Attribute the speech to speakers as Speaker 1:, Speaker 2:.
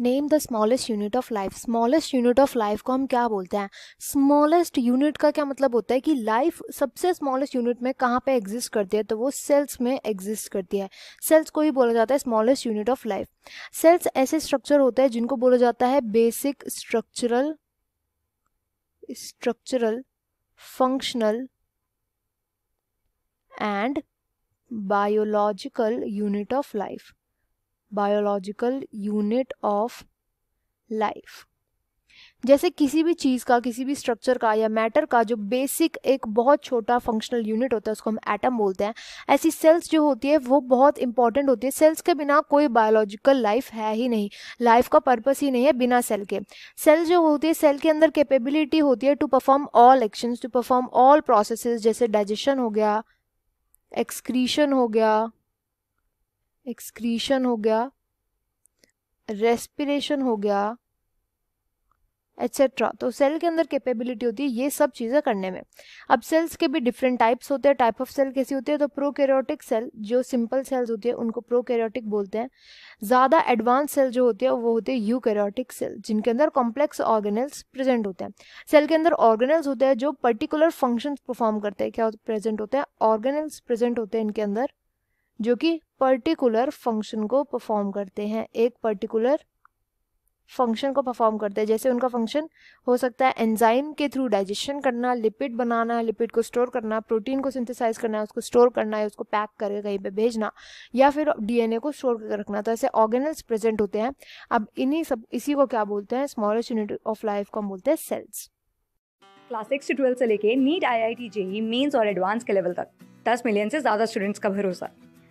Speaker 1: Name the smallest unit of life smallest unit of life को हम क्या बोलते हैं? स्मॉलेस्ट यूनिट का क्या मतलब होता है कि लाइफ सबसे स्मॉलेस्ट यूनिट में कहाँ पे एग्जिस्ट करती है? तो वो सेल्स में एग्जिस्ट करती है। सेल्स को ही बोला जाता है smallest unit of life cells ऐसे स्ट्रक्चर होते हैं जिनको बोला जाता है basic structural structural functional and biological unit of life biological unit of life जैसे किसी भी चीज़ का, किसी भी स्ट्रक्चर का या मैटर का जो बेसिक एक बहुत छोटा फंक्शनल यूनिट होता है, उसको हम एटम बोलते हैं, ऐसी सेल्स जो होती है, वो बहुत इंपॉर्टेंट होती है। सेल्स के बिना कोई बायोलॉजिकल लाइफ है ही नहीं। लाइफ का पर्पस ही नहीं है बिना सेल के। सेल जो होती है सेल के अंदर कैपेबिलिटी होती है to perform all action to perform all process जैसे डाइजेशन हो गया एक्सक्रीशन हो गया एक्सक्रीशन हो गया रेस्पिरेशन हो गया एट्सेट्रा तो सेल के अंदर कैपेबिलिटी होती है ये सब चीज़ें करने में। अब सेल्स के भी डिफरेंट टाइप्स होते हैं टाइप ऑफ़ सेल कैसी होती है? तो प्रोकैरियोटिक सेल जो सिंपल सेल्स होती है, उनको प्रोकैरियोटिक बोलते हैं। ज़्यादा एडवांस सेल जो होती है, वो होते हैं यूकैरियोटिक सेल जिनके अंदर कॉम्प्लेक्स ऑर्गेनल्स प्रेजेंट होते हैं। सेल के अंदर ऑर्गेनल्स होते हैं जो पर्टिकुलर फ़ंक्शन परफॉर्म करते हैं। क्या प्रेजेंट होते हैं? ऑर्गेनल्स प्रेजेंट होते हैं इनके अंदर, जो कि पर्टिकुलर फ़ंक्शन को परफॉर्म करते हैं। एक पर्टिकुलर फ़ंक्शन को परफॉर्म करते हैं। जैसे उनका फ़ंक्शन हो सकता है एंजाइम के थ्रू डाइजेशन करना लिपिड बनाना लिपिड को स्टोर करना प्रोटीन को सिंथेसाइज करना, उसको स्टोर करना है उसको पैक करके कहीं पे भेजना, या फिर डीएनए को स्टोर करके रखना। तो ऐसे ऑर्गेनल्स प्रेजेंट होते हैं। अब इन्हीं सब, इसी को क्या बोलते हैं? स्मॉलेस्ट यूनिट ऑफ़ लाइफ को बोलते हैं सेल्स
Speaker 2: क्लास सिक्स से से लेके NEET I I T JEE Mains और एडवांस के लेवल तक। दस मिलियन से ज़्यादा स्टूडेंट्स का भरोसा।